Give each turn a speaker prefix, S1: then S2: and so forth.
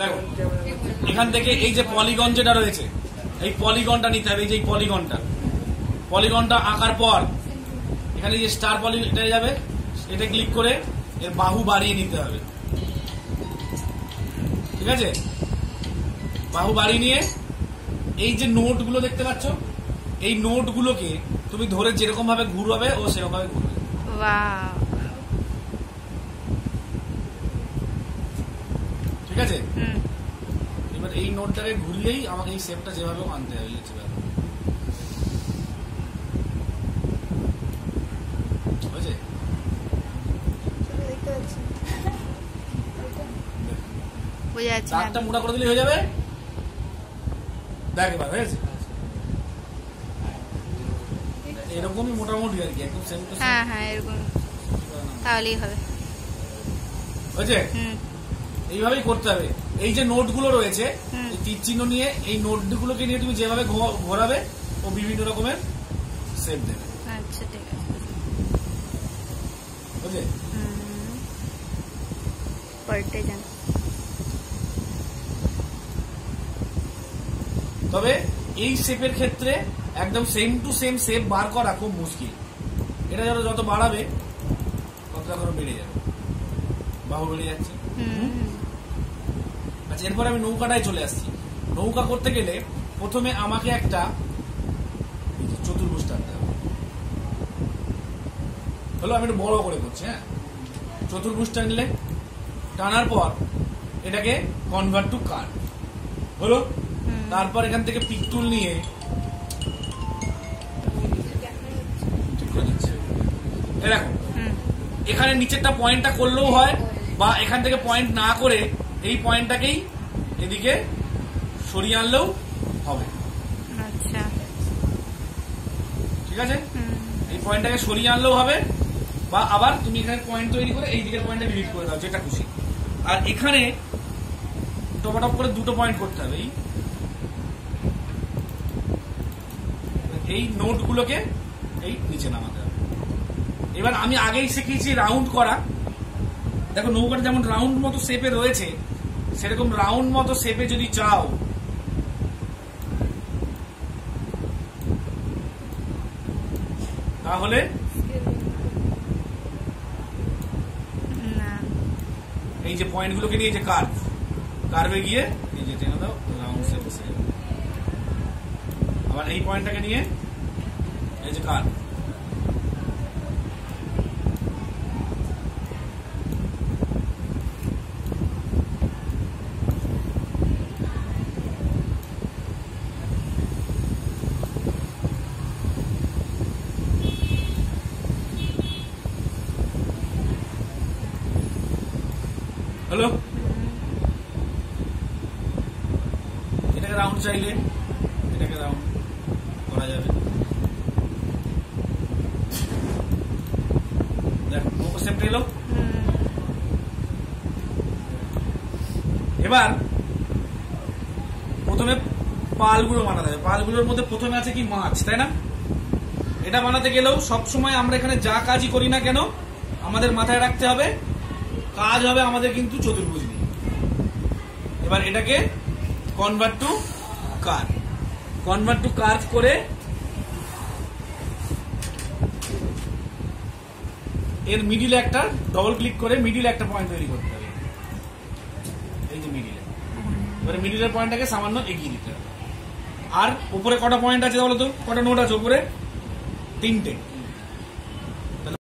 S1: দেখো, এখান থেকে এই যে পলিগন যেটা রয়েছে, এই পলিগনটা নিতে হবে, এই যে পলিগনটা পলিগনটা আঁকার পর, এখানে যে স্টার পলি এটা যাবে, এটা ক্লিক করে এর বাহু বাড়িয়ে নিতে হবে। ঠিক আছে? বাহু বাড়িয়ে নিয়ে, এই যে নোটগুলো দেখতে পাচ্ছ, এই নোটগুলোকে তুমি ধরে যেরকম ভাবে ঘুরবে, ও সেরকম ভাবে ঘুরবে ঠিক আছে?
S2: হুম।
S1: এবার এই নোটটাকে ঘুরিয়েই আমাকে এই শেপটা যেভাবে আনতে হবে হচ্ছে ব্যাপার। হয়েছে?
S2: বোঝা যাচ্ছে না
S1: দাগটা মোটা করে দিলে হয়ে যাবে? দেখ এবার এরকমই মোটামুটি আর কি একদম সেম
S2: হ্যাঁ হ্যাঁ এরকম। তাহলেই হবে।
S1: হয়েছে?
S2: হুম।
S1: এইভাবেই করতে হবে। এই যে নোটগুলো রয়েছে। তীর চিহ্ন নিয়ে এই নোটগুলোকে নিয়ে তুমি যেভাবে ঘোরাবে ও বিভিন্ন রকমের শেপ দেবে।
S2: আচ্ছা ঠিক আছে।
S1: বুঝলে?
S2: পাল্টে যান
S1: তবে এই শেপের ক্ষেত্রে একদম সেম টু সেম শেপ বার করা খুব মুশকিল। এটা যত যত বাড়াবে ততটা করে বেড়ে যাবে। বাহু বেড়ে যাচ্ছে আচ্ছা এরপর আমি নৌকাটায় চলে আসছি। নৌকা করতে গেলে প্রথমে আমাকে একটা চতুর্ভুজ টানতে হবে। হলো আমি একটু বড় করে করছি হ্যাঁ? চতুর্ভুজ টানলে টানার পর এটাকে কনভার্ট টু কার হলো তারপর এখান থেকে পিকটুল নিয়ে এখানে নিচেরটা পয়েন্টটা করলেও হয় বা এখান থেকে পয়েন্ট না করে এই পয়েন্টটাকেই এদিকে সরিয়ে আনলেও হবে।
S2: আচ্ছা।
S1: ঠিক আছে? এই পয়েন্টটাকে সরিয়ে আনলেও হবে বা আবার তুমি এখানে পয়েন্ট তৈরি করে এই দিকের পয়েন্টটা ডিলিট করে দাও যেটা খুশি। আর এখানে টপাটপ করে দুটো পয়েন্ট করতে হবে এই। এই নোটগুলোকে এই নিচে নামাতে হবে। এবার আমি আগেই শিখিয়েছি রাউন্ড করা। দেখো নৌকাটা যেমন রাউন্ড মতো শেপে রয়েছে সেরকম রাউন্ড মতো শেপে যদি চাও তাহলে এই যে পয়েন্টগুলোকে নিয়ে যে কার্ভ কার্ভে গিয়ে এই যে টেনে দাও রাউন্ড শেপ আবার এই পয়েন্টটাকে নিয়ে এই যে কার্ভ হ্যালো? এটাকে রাউন্ড চাইলে এটাকে রাউন্ড করা যাবে। শেপটা এলো। এবার প্রথমে পালগুলো বানাতে হবে। পালগুলোর মধ্যে প্রথমে আছে কি মাছ, তাই না? এটা বানাতে গেলেও সব সময় আমরা এখানে যা কাজই করি না কেন, আমাদের মাথায় রাখতে হবে কাজ হবে আমাদের কিন্তু চতুর্ভুজ নিয়ে। এবার এটাকে convert to car convert to curve করে এর মিডিলে একটা ডবল ক্লিক করে মিডিলে একটা পয়েন্ট তৈরি করতে হবে। এই যে মিডিলে এবারে মিডিলের পয়েন্টটাকে সামান্য এগিয়ে দিতে হবে। আর উপরে কটা পয়েন্ট আছে বলো তো কটা নোট আছে উপরে? তিনটে।